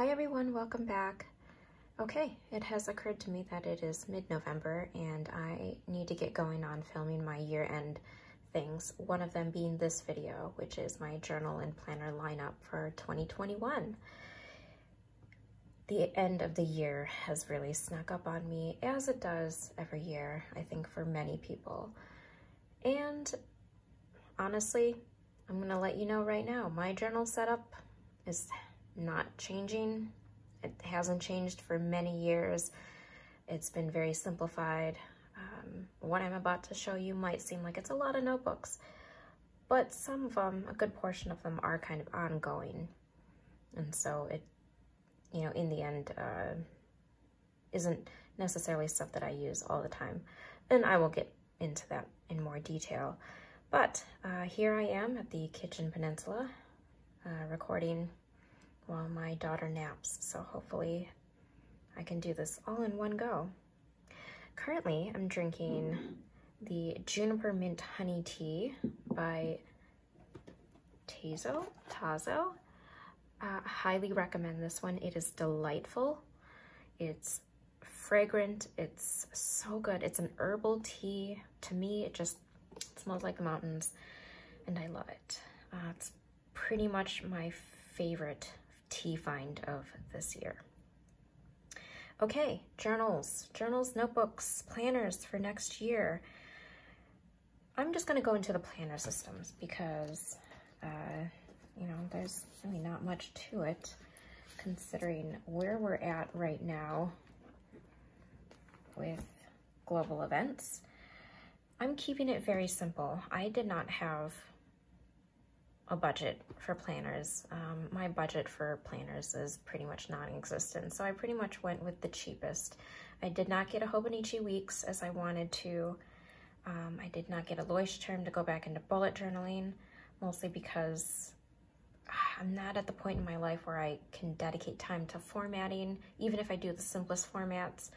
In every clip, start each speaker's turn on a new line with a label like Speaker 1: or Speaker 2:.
Speaker 1: Hi everyone, welcome back. Okay, it has occurred to me that it is mid-November and I need to get going on filming my year-end things, one of them being this video, which is my journal and planner lineup for 2021. The end of the year has really snuck up on me, as it does every year, I think for many people. And honestly, I'm gonna let you know right now, my journal setup is not changing. It hasn't changed for many years. It's been very simplified. Um, what I'm about to show you might seem like it's a lot of notebooks, but some of them, a good portion of them are kind of ongoing. And so it, you know, in the end, uh, isn't necessarily stuff that I use all the time. And I will get into that in more detail. But uh, here I am at the Kitchen Peninsula, uh, recording while my daughter naps. So hopefully I can do this all in one go. Currently, I'm drinking the Juniper Mint Honey Tea by Tazo. Tazo. Uh, highly recommend this one. It is delightful. It's fragrant. It's so good. It's an herbal tea. To me, it just smells like the mountains, and I love it. Uh, it's pretty much my favorite tea find of this year. Okay, journals, journals, notebooks, planners for next year. I'm just gonna go into the planner systems because, uh, you know, there's really not much to it considering where we're at right now with global events. I'm keeping it very simple. I did not have a budget for planners. Um, my budget for planners is pretty much non-existent, so I pretty much went with the cheapest. I did not get a Hobonichi Weeks as I wanted to. Um, I did not get a Leuchtturm to go back into bullet journaling, mostly because ah, I'm not at the point in my life where I can dedicate time to formatting, even if I do the simplest formats.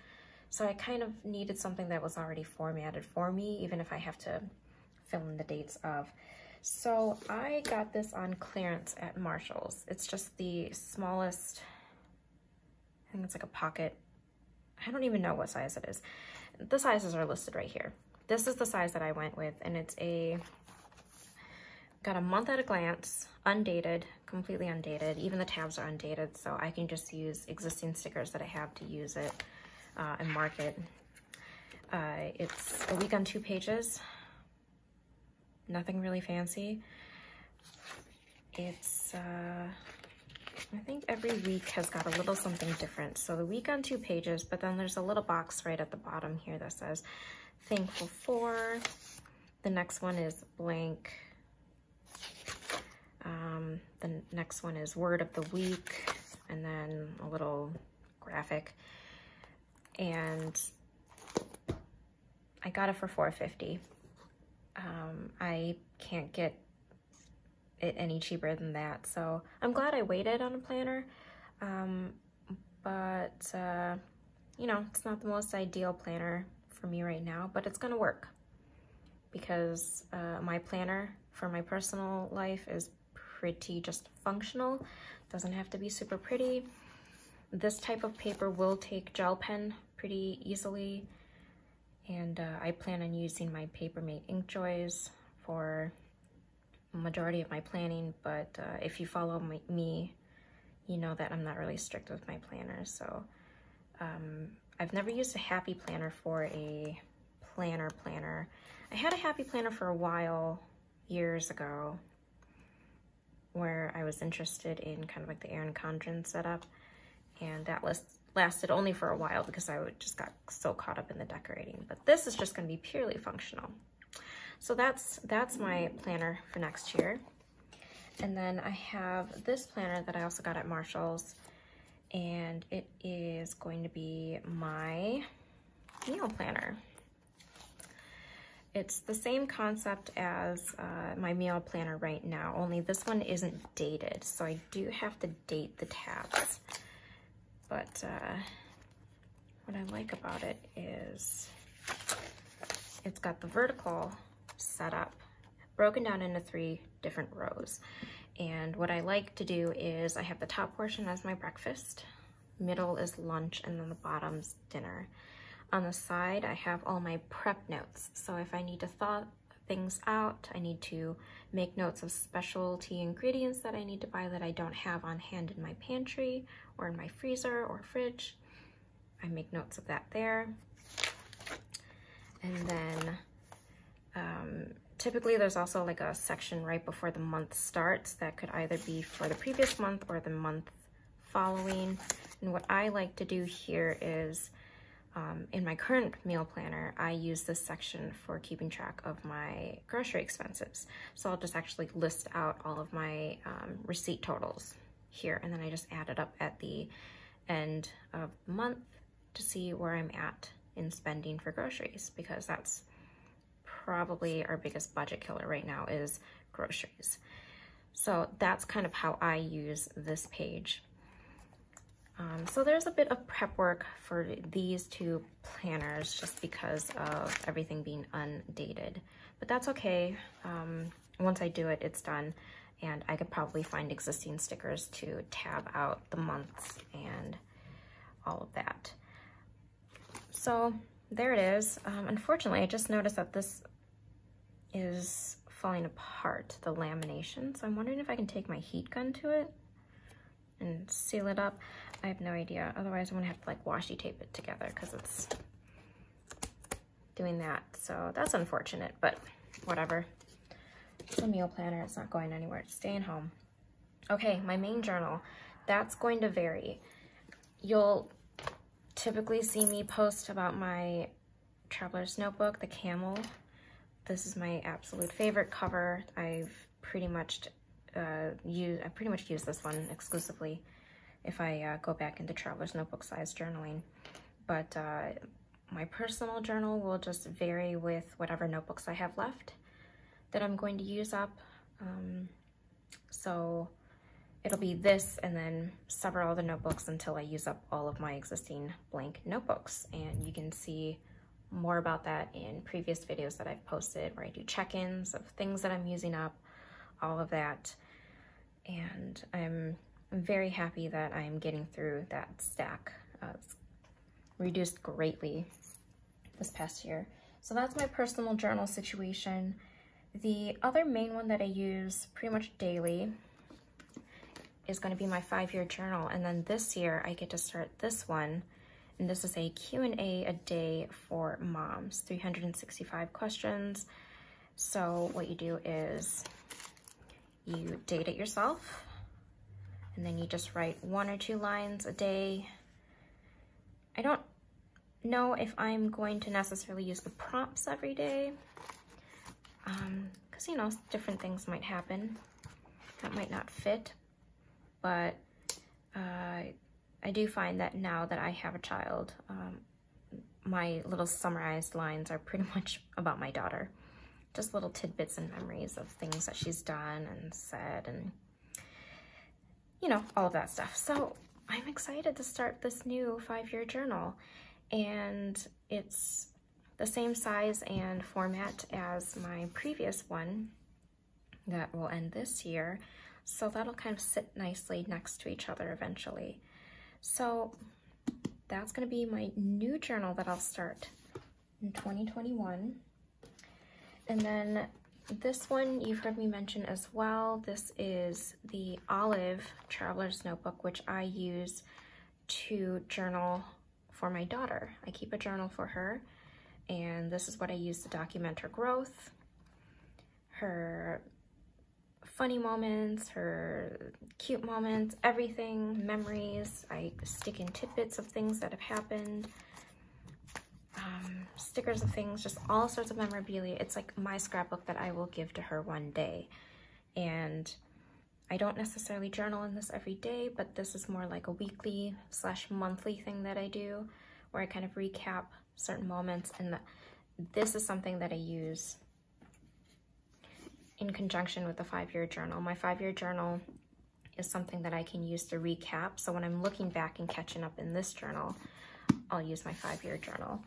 Speaker 1: So I kind of needed something that was already formatted for me, even if I have to fill in the dates of. So I got this on clearance at Marshall's. It's just the smallest, I think it's like a pocket. I don't even know what size it is. The sizes are listed right here. This is the size that I went with and it's a, got a month at a glance, undated, completely undated. Even the tabs are undated, so I can just use existing stickers that I have to use it uh, and mark it. Uh, it's a week on two pages nothing really fancy. It's, uh, I think every week has got a little something different. So the week on two pages, but then there's a little box right at the bottom here that says thankful for. The next one is blank. Um, the next one is word of the week, and then a little graphic. And I got it for 450 um, I can't get it any cheaper than that. So I'm glad I waited on a planner, um, but uh, you know, it's not the most ideal planner for me right now, but it's gonna work because uh, my planner for my personal life is pretty just functional. Doesn't have to be super pretty. This type of paper will take gel pen pretty easily and uh, I plan on using my Papermate Inkjoys for majority of my planning, but uh, if you follow my, me, you know that I'm not really strict with my planners. So um, I've never used a happy planner for a planner planner. I had a happy planner for a while, years ago, where I was interested in kind of like the Erin Condren setup, and that was lasted only for a while because I just got so caught up in the decorating. But this is just gonna be purely functional. So that's, that's my planner for next year. And then I have this planner that I also got at Marshall's and it is going to be my meal planner. It's the same concept as uh, my meal planner right now, only this one isn't dated, so I do have to date the tabs. But uh, what I like about it is it's got the vertical set up broken down into three different rows. And what I like to do is I have the top portion as my breakfast, middle is lunch, and then the bottom's dinner. On the side, I have all my prep notes. So if I need to thaw things out, I need to make notes of specialty ingredients that I need to buy that I don't have on hand in my pantry or in my freezer or fridge. I make notes of that there. And then um, typically there's also like a section right before the month starts that could either be for the previous month or the month following. And what I like to do here is um, in my current meal planner, I use this section for keeping track of my grocery expenses. So I'll just actually list out all of my um, receipt totals here, and then I just add it up at the end of the month to see where I'm at in spending for groceries, because that's probably our biggest budget killer right now is groceries. So that's kind of how I use this page. Um, so there's a bit of prep work for these two planners just because of everything being undated. But that's okay. Um, once I do it, it's done. And I could probably find existing stickers to tab out the months and all of that. So there it is. Um, unfortunately, I just noticed that this is falling apart, the lamination. So I'm wondering if I can take my heat gun to it and seal it up. I have no idea. Otherwise, I'm gonna have to like washi tape it together because it's doing that. So that's unfortunate, but whatever. It's a meal planner. It's not going anywhere. It's staying home. Okay, my main journal. That's going to vary. You'll typically see me post about my traveler's notebook, the camel. This is my absolute favorite cover. I've pretty much uh, use, I pretty much use this one exclusively if I uh, go back into Traveler's Notebook size journaling. But uh, my personal journal will just vary with whatever notebooks I have left that I'm going to use up. Um, so it'll be this and then several other notebooks until I use up all of my existing blank notebooks. And you can see more about that in previous videos that I've posted where I do check-ins of things that I'm using up, all of that. And I'm very happy that I'm getting through that stack. Uh, it's reduced greatly this past year. So that's my personal journal situation. The other main one that I use pretty much daily is going to be my five-year journal. And then this year I get to start this one. And this is a Q&A a day for moms, 365 questions. So what you do is you date it yourself and then you just write one or two lines a day. I don't know if I'm going to necessarily use the prompts every day, because, um, you know, different things might happen that might not fit, but uh, I do find that now that I have a child, um, my little summarized lines are pretty much about my daughter. Just little tidbits and memories of things that she's done and said and you know, all of that stuff. So I'm excited to start this new five-year journal and it's the same size and format as my previous one that will end this year. So that'll kind of sit nicely next to each other eventually. So that's gonna be my new journal that I'll start in 2021. And then this one you've heard me mention as well. This is the Olive Traveler's Notebook, which I use to journal for my daughter. I keep a journal for her, and this is what I use to document her growth, her funny moments, her cute moments, everything, memories. I stick in tidbits of things that have happened stickers of things, just all sorts of memorabilia. It's like my scrapbook that I will give to her one day. And I don't necessarily journal in this every day, but this is more like a weekly slash monthly thing that I do where I kind of recap certain moments. And the, this is something that I use in conjunction with the five-year journal. My five-year journal is something that I can use to recap. So when I'm looking back and catching up in this journal, I'll use my five-year journal.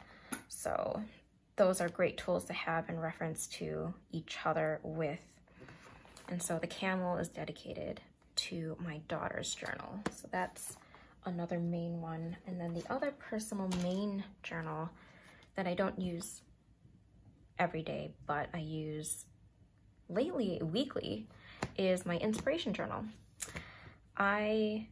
Speaker 1: So those are great tools to have in reference to each other with. And so the camel is dedicated to my daughter's journal. So that's another main one. And then the other personal main journal that I don't use every day, but I use lately, weekly, is my inspiration journal. I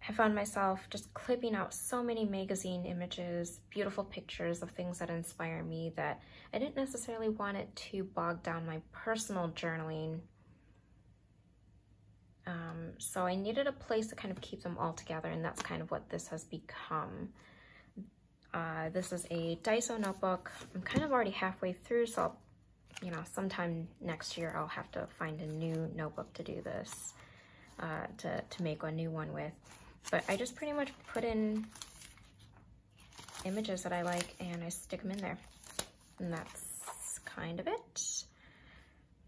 Speaker 1: have found myself just clipping out so many magazine images, beautiful pictures of things that inspire me that I didn't necessarily want it to bog down my personal journaling. Um, so I needed a place to kind of keep them all together, and that's kind of what this has become. Uh, this is a Daiso notebook. I'm kind of already halfway through, so I'll, you know, sometime next year I'll have to find a new notebook to do this, uh, to, to make a new one with. But I just pretty much put in images that I like and I stick them in there. And that's kind of it.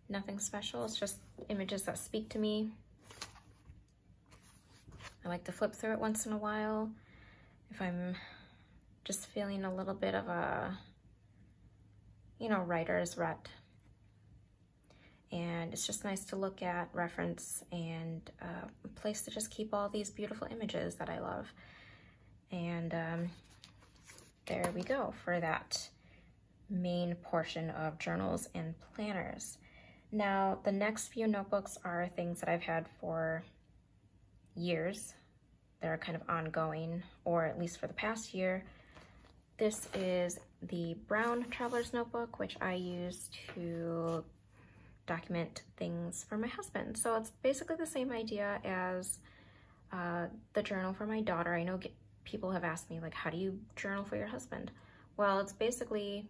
Speaker 1: Nothing special, it's just images that speak to me. I like to flip through it once in a while. If I'm just feeling a little bit of a, you know, writer's rut. And it's just nice to look at, reference, and uh, a place to just keep all these beautiful images that I love. And um, there we go for that main portion of journals and planners. Now, the next few notebooks are things that I've had for years. They're kind of ongoing, or at least for the past year. This is the Brown Traveler's Notebook, which I use to document things for my husband. So it's basically the same idea as uh, the journal for my daughter. I know get, people have asked me, like, how do you journal for your husband? Well, it's basically,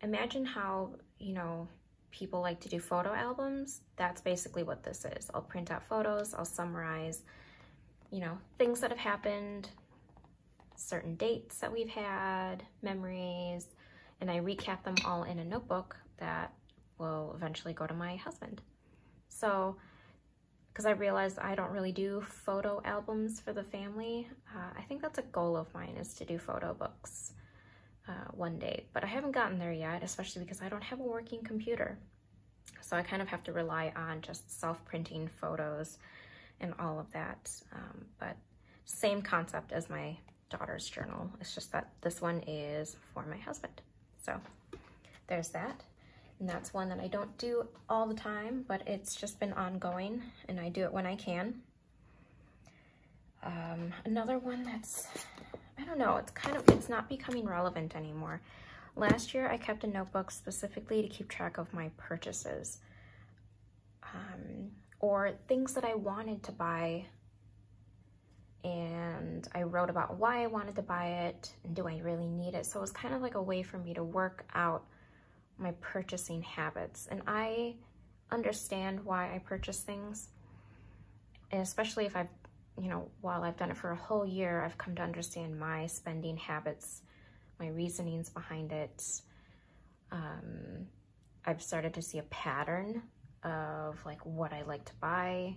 Speaker 1: imagine how, you know, people like to do photo albums. That's basically what this is. I'll print out photos, I'll summarize, you know, things that have happened, certain dates that we've had, memories, and I recap them all in a notebook that will eventually go to my husband. So, because I realized I don't really do photo albums for the family, uh, I think that's a goal of mine is to do photo books uh, one day, but I haven't gotten there yet, especially because I don't have a working computer. So I kind of have to rely on just self-printing photos and all of that. Um, but same concept as my daughter's journal. It's just that this one is for my husband. So there's that. And that's one that I don't do all the time, but it's just been ongoing and I do it when I can. Um, another one that's, I don't know, it's kind of, it's not becoming relevant anymore. Last year, I kept a notebook specifically to keep track of my purchases um, or things that I wanted to buy and I wrote about why I wanted to buy it and do I really need it. So it was kind of like a way for me to work out my purchasing habits. And I understand why I purchase things, and especially if I've, you know, while I've done it for a whole year, I've come to understand my spending habits, my reasonings behind it. Um, I've started to see a pattern of like what I like to buy,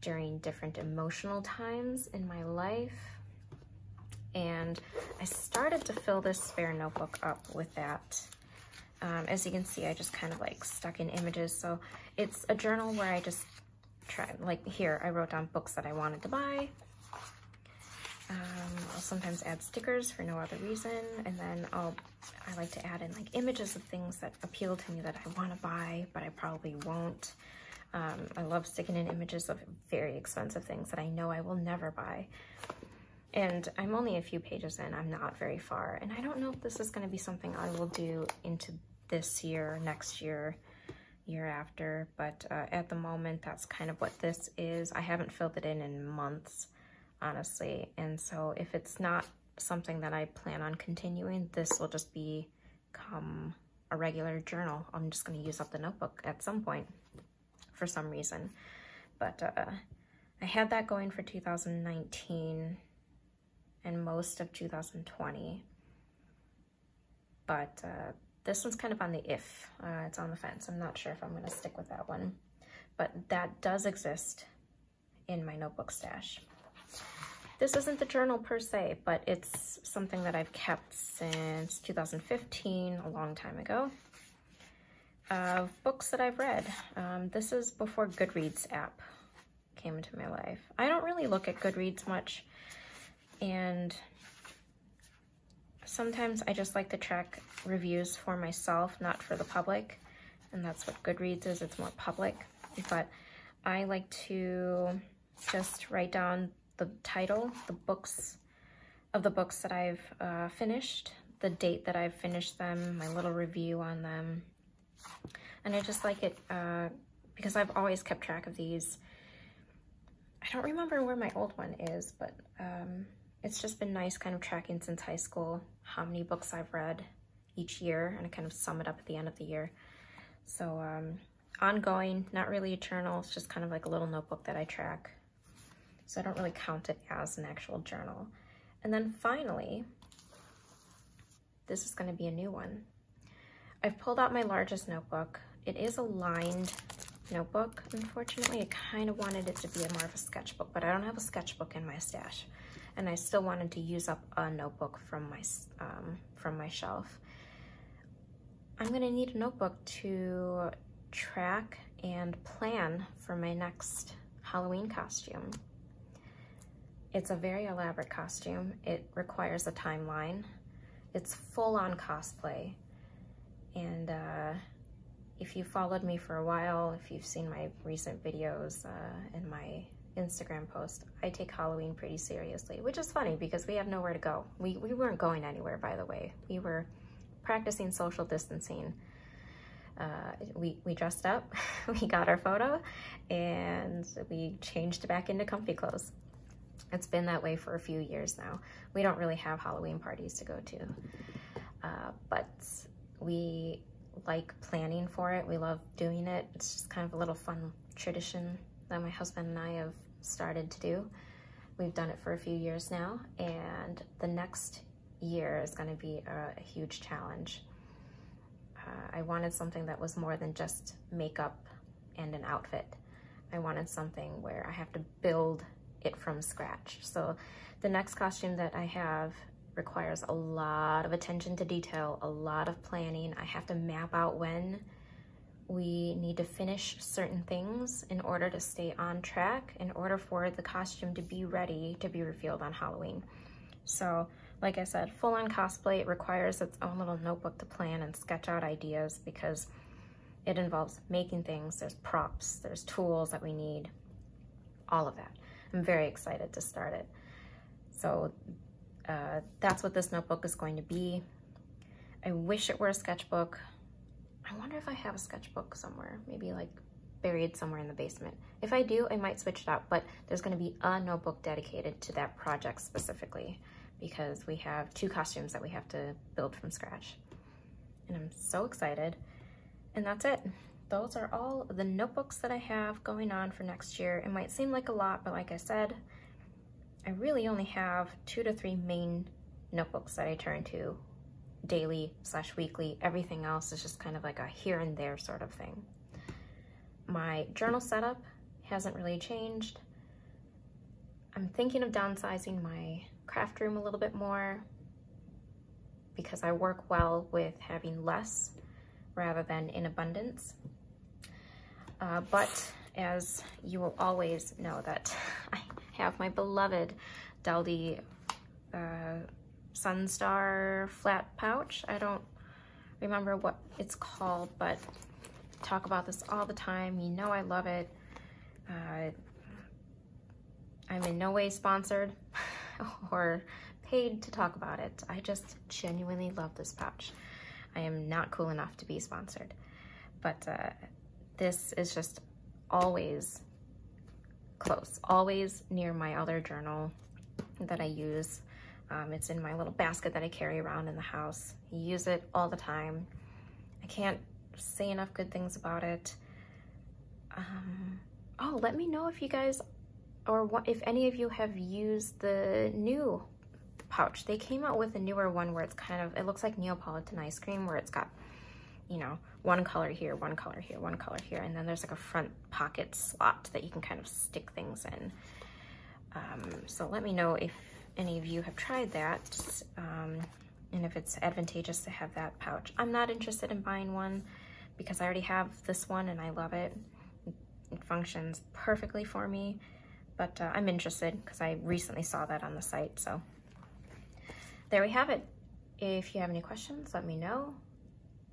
Speaker 1: during different emotional times in my life. And I started to fill this spare notebook up with that. Um, as you can see, I just kind of like stuck in images. So it's a journal where I just try, like here, I wrote down books that I wanted to buy. Um, I'll sometimes add stickers for no other reason. And then I'll, I like to add in like images of things that appeal to me that I want to buy, but I probably won't. Um, I love sticking in images of very expensive things that I know I will never buy. And I'm only a few pages in, I'm not very far. And I don't know if this is gonna be something I will do into this year, next year, year after, but uh, at the moment, that's kind of what this is. I haven't filled it in in months, honestly. And so if it's not something that I plan on continuing, this will just become a regular journal. I'm just gonna use up the notebook at some point for some reason. But uh, I had that going for 2019 and most of 2020. But uh, this one's kind of on the if. Uh, it's on the fence. I'm not sure if I'm going to stick with that one. But that does exist in my notebook stash. This isn't the journal per se, but it's something that I've kept since 2015, a long time ago of books that I've read. Um, this is before Goodreads app came into my life. I don't really look at Goodreads much, and sometimes I just like to track reviews for myself, not for the public, and that's what Goodreads is, it's more public, but I like to just write down the title, the books, of the books that I've uh, finished, the date that I've finished them, my little review on them, and I just like it uh, because I've always kept track of these. I don't remember where my old one is, but um, it's just been nice kind of tracking since high school how many books I've read each year and I kind of sum it up at the end of the year. So um, ongoing, not really eternal. It's just kind of like a little notebook that I track. So I don't really count it as an actual journal. And then finally, this is gonna be a new one. I've pulled out my largest notebook. It is a lined notebook. Unfortunately, I kind of wanted it to be a more of a sketchbook, but I don't have a sketchbook in my stash. And I still wanted to use up a notebook from my, um, from my shelf. I'm gonna need a notebook to track and plan for my next Halloween costume. It's a very elaborate costume. It requires a timeline. It's full on cosplay. And uh, if you followed me for a while, if you've seen my recent videos uh, and my Instagram post, I take Halloween pretty seriously, which is funny because we have nowhere to go. We, we weren't going anywhere, by the way. We were practicing social distancing. Uh, we, we dressed up, we got our photo, and we changed back into comfy clothes. It's been that way for a few years now. We don't really have Halloween parties to go to, uh, but we like planning for it. We love doing it. It's just kind of a little fun tradition that my husband and I have started to do. We've done it for a few years now, and the next year is going to be a, a huge challenge. Uh, I wanted something that was more than just makeup and an outfit. I wanted something where I have to build it from scratch. So the next costume that I have requires a lot of attention to detail, a lot of planning. I have to map out when we need to finish certain things in order to stay on track, in order for the costume to be ready to be revealed on Halloween. So, like I said, full-on cosplay, it requires its own little notebook to plan and sketch out ideas because it involves making things, there's props, there's tools that we need, all of that. I'm very excited to start it. So uh, that's what this notebook is going to be. I wish it were a sketchbook. I wonder if I have a sketchbook somewhere, maybe like buried somewhere in the basement. If I do, I might switch it out, but there's gonna be a notebook dedicated to that project specifically because we have two costumes that we have to build from scratch. And I'm so excited. And that's it. Those are all the notebooks that I have going on for next year. It might seem like a lot, but like I said, I really only have two to three main notebooks that I turn to daily slash weekly. Everything else is just kind of like a here and there sort of thing. My journal setup hasn't really changed. I'm thinking of downsizing my craft room a little bit more because I work well with having less rather than in abundance. Uh, but as you will always know that I have my beloved Delde uh, Sunstar flat pouch. I don't remember what it's called, but talk about this all the time. You know I love it. Uh, I'm in no way sponsored or paid to talk about it. I just genuinely love this pouch. I am not cool enough to be sponsored, but uh, this is just always close, always near my other journal that I use. Um, it's in my little basket that I carry around in the house. Use it all the time. I can't say enough good things about it. Um, oh, let me know if you guys, or what, if any of you have used the new pouch. They came out with a newer one where it's kind of, it looks like Neapolitan ice cream where it's got, you know, one color here, one color here, one color here, and then there's like a front pocket slot that you can kind of stick things in. Um, so let me know if any of you have tried that um, and if it's advantageous to have that pouch. I'm not interested in buying one because I already have this one and I love it. It functions perfectly for me, but uh, I'm interested because I recently saw that on the site. So there we have it. If you have any questions, let me know.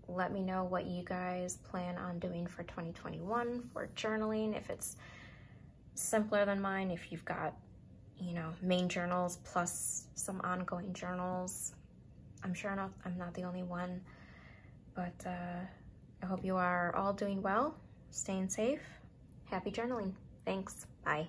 Speaker 1: Let me know what you guys plan on doing for 2021 for journaling. If it's simpler than mine, if you've got, you know, main journals plus some ongoing journals. I'm sure I'm not, I'm not the only one, but uh, I hope you are all doing well, staying safe. Happy journaling. Thanks. Bye.